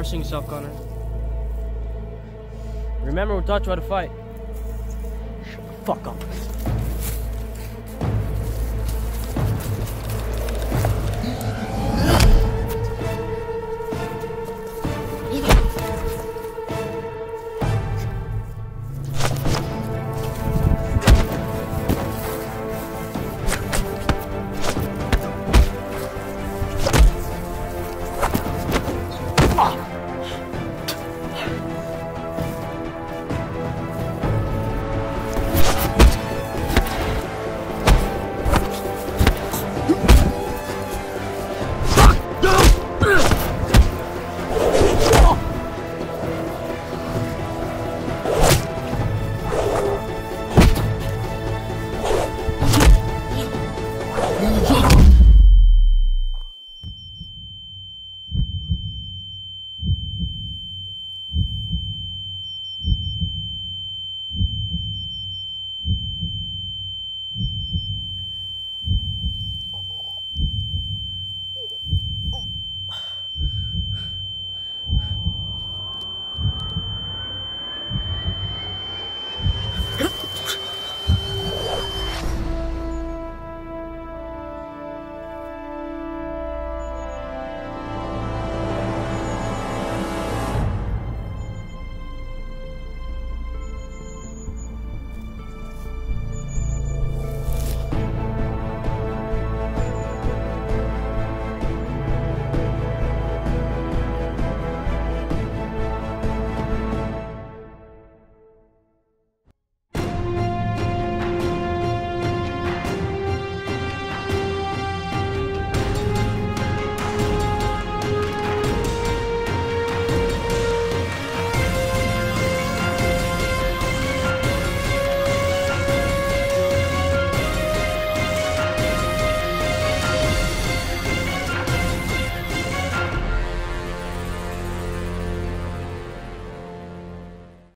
embarrassing yourself, Connor. Remember, we taught you how to fight. Shut the fuck up.